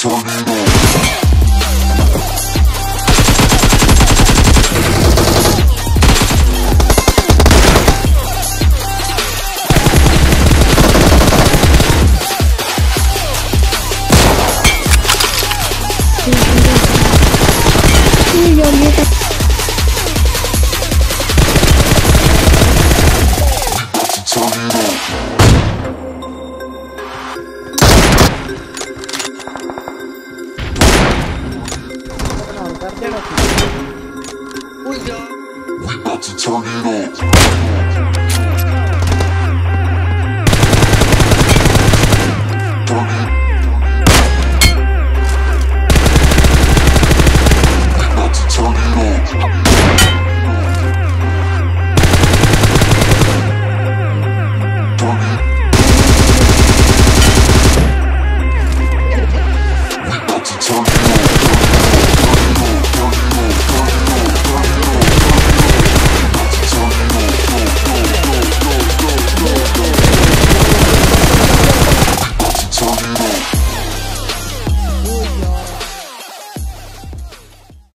Turn it on. penalty. We got to turn it up.